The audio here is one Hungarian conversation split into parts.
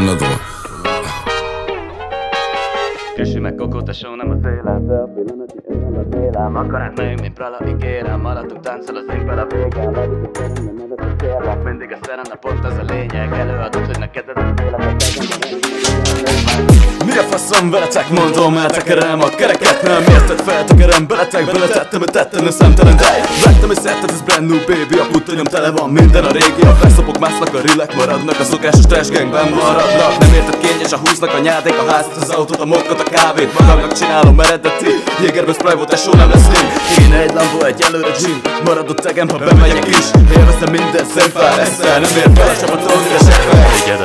another one. Kössi meg kokó, tesó, nem az a pillanatnyi öröm az élem Akar átmegyünk, mint prala, ígérem Maradtunk táncol az a végén Levitt a a a pont ez a lényeg. Előadod, hogy neked ez az élet a faszom veletek, mondom, eltekerem a kereket Nem érted, feltekerem, beletek, beletettem, tettem a szemtelen de Vettem egy szettet, ez brand new baby, a putonyom tele van minden a régi A feszopok másznak, a rilek maradnak, a szokásos trash maradnak. Nem érted, kényes, a húznak a nyádék, a házat, az autót, a mokkot, a kávét. Magamnak csinálom eredeti, jégerbe spray volt, esó nem lesz link Kéne egy lambó, egy előre gin, maradott tegem, ha bemegyek is. Élvezem minden szemfár, eszel, nem ér fel a csapatot, de se fel. Figyeld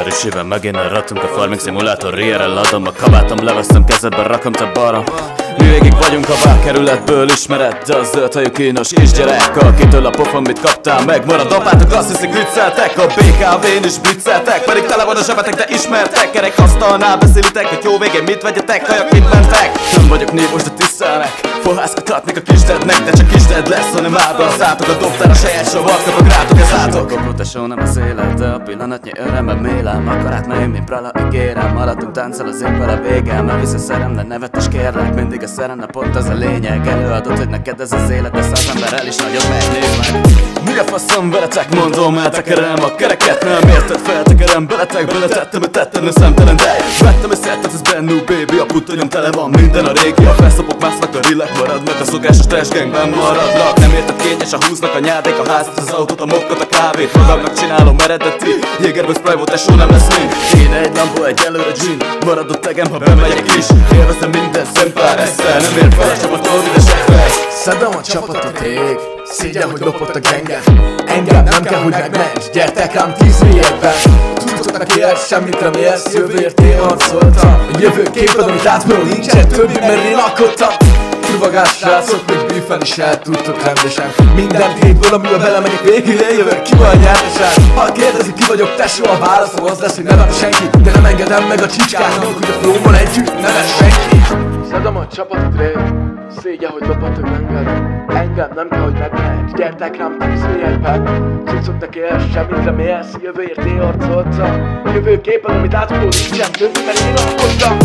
a a ratunk, a farming szimulátor, riere adom a kabátom, leveszem kezedbe, rakom te balra mi végig vagyunk a várkerületből ismered De az zöld hajú kínos kisgyerek Akitől a pofon mit kaptál meg Marad apátok azt hiszik vicceltek A BKV-n is blitzeltek Pedig tele van a zsebetek de ismertek. Kerek asztalnál beszélitek Hogy jó végén mit vegyetek Hajak mit mentek. Nem vagyok népos de tisztelnek Fohászkodhatnék a kisdednek De csak kisded lesz hanem ábra Szálltok a dobtár a saját savat Kapok rátok ez átok Kokó tesó nem az élet De a pillanatnyi örömmel mélem Akar átmegyünk mint prala ígérem Maradtunk táncol az impel a végem Mert visszaszerem de nevet is kérlek Mindig a szerene pont az a lényeg. Előadod, hogy neked ez az élet De száz ember is nagyon megnéz meg Mi a faszom veletek, mondom, eltekerem a kereket Nem érted, feltekerem, beletek, beletettem, tettem, a szemtelen de Vettem egy szettet, ez new baby A putonyom tele van minden a régi. A felszopok másznak, a rilek maradnak A szokásos trash gangben maradnak Nem érted, kényes, a húznak a nyádék A házat, az autót, a mokkot, a kávét. Magamnak csinálom eredeti Jégerbe spray volt, esó nem lesz link Kéne egy lambó, egy előre gin Maradott tegem, ha bemegyek is. Élvezem minden szempár, eszel Nem ér fel a csapatot, de se fel Szedem a csapatot ég Szégyen, hogy lopott a genget Engem nem kell, hogy megments Gyertek rám tíz mélyekben Tudtoknak él, semmit nem élsz Jövőért én harcoltam A jövő képed, amit látsz, nincsen többi, mert én alkottam Kurvagás srácok, még bífen is el tudtok rendesen. Minden tétből, amivel belemegyek végül eljövök, ki van nyertesen Ha kérdezik ki vagyok tesó, a válaszom az lesz, hogy nem senki. De nem engedem meg a csicskának, hogy a flowban együtt neves senki. Szedem a csapatot rég Szégyen, hogy lopottak enged Engem nem kell, hogy megmenj Gyertek rám tíz mélyekben Cuccoknak él, semmit nem élsz. Jövőért én harcoltam. Jövőképpen, amit átkodó nincsen többi, mert én alkottam.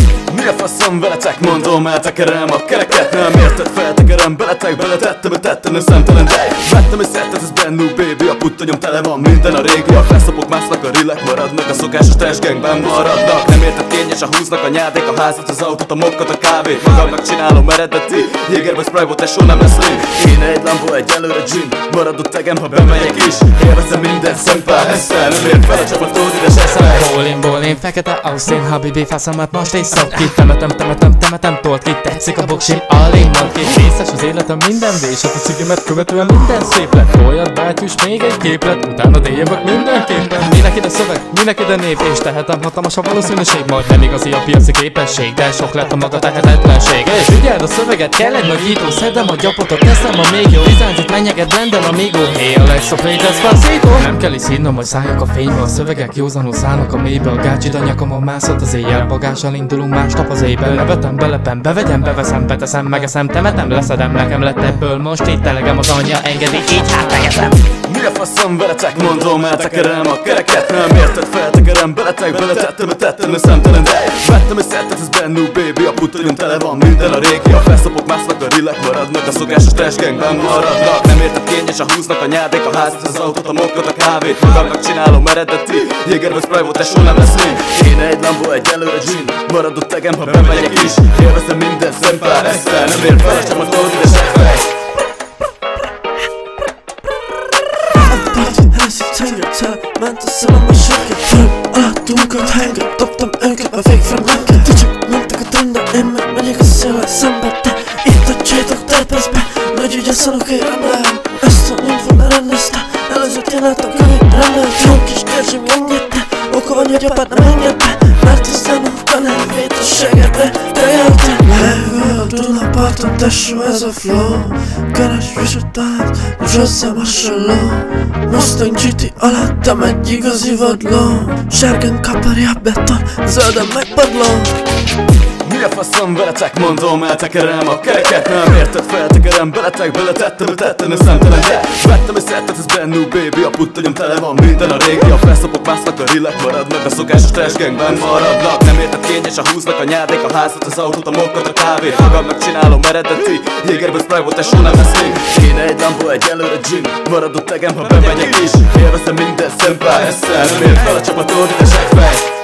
A faszom veletek, mondom, eltekerem a kereket. Nem érted, feltekerem, beletek, beletettem, tettem, a szemtelen. Vettem egy szettet, ez brand new puttonyom tele van minden a régi A felszopok másznak, a rilek maradnak A szokásos trash gangben maradnak. Nem érted, kényes, a húznak a nyádék A házat, az autót, a mokkot, a kávét Magamnak csinálom eredeti Jégerbe spray volt, esó nem lesz link Kéne egy lambó, egy előre gin. Maradott tegem, ha bemegyek is. Élvezem minden szempár Eszel, nem ér fel a csapatot, ide se szel Bólin, bólin, fekete Austin, habibi, faszomat most is szok ki. Temetem, temetem, temetem, tolt ki. Tetszik a boksim, alin van ki. Részes az életem minden vésat A cigimet követően minden szép lett. Olyat bátyus, még egy képlet Utána déjövök mindenképpen. Minek ide szöveg, minek ide név És tehetem hatalmas a valószínűség Majd nem igazi a piaci képesség De sok lett a maga tehetetlenség. És ügyeld a szöveget, kell egy nagyító Szedem a gyapotot, teszem a még jó Bizánzit menyeget, blendel amigo Hey Alexa, play despacito Nem kell is hinnom, hogy szálljak a fénybe A szövegek józanul szállnak a mélybe A gácsid a nyakamon mászott az éjjel. Bagással indulunk más tap az éjbe Levetem, belepem, bevegyem, beveszem, beteszem Megeszem, temetem, leszedem, nekem lett ebből. Most itt telegem az anyja, engedi, így hát megeszem Mi a faszom veletek, mondom, eltekerem a kereket. Nem érted, feltekerem, beletek, beletettem, tettem, a szemtelen. De Vettem egy szettet, ez brand new baby A putonyom tele van minden a régi. A felszopok másznak, a rilek maradnak A szokásos trash gangben maradnak. Nem érted, kényes, a húznak a nyádék A házat, az autót, a mokkot, a kávét. Magamnak csinálom eredeti Jégerbe spray volt, esó nem lesz link Kéne egy lambó, egy előre gin Maradott tegem, ha bemegyek is. Élvezem minden szempár Eszel, nem ér fel a csapatot, ide Tengertől ment a szalom a söket Föl alattunkat henget Dobtam őket a végfremlenket Ti csak mentek a tunda Én meg megyek a szélvel szembe Te itt a csétok terpezbe Nagy ügy a szalok egy rendelem Ezt a nyomfon lerendezte Előzött jelentem kövé rendelt Jó kis kerzsim engedte Oka van, hogy apád nem engedte Mert nem a nevét a segedre Te jöttél Lehű a Dunaparton tesó ez a flow Keres visatát, most hozzám hasonló Mustang GT alattam egy igazi vadló. Sárgán kaparja beton, zölden megpadló Mi a faszom veletek, mondom, eltekerem a kereket Nem érted, feltekerem, beletek, beletettem, tettem, szemtelen De vettem egy szettet, ez new baby A puttonyom tele van minden a régi A felszopok másznak, a rillek maradnak A szokásos trash gangben maradnak. Nem érted, kényes a húznak a nyárdék A házat, az autót, a mokkat, a kávét Magamnak csinálom eredeti. Jégerből volt, tesó nem lesz még. Kéne egy lambó, egy előre gin Maradott tegem, ha bemegyek is. Élvezem minden szempár eszem Miért fel a csapatod, de fej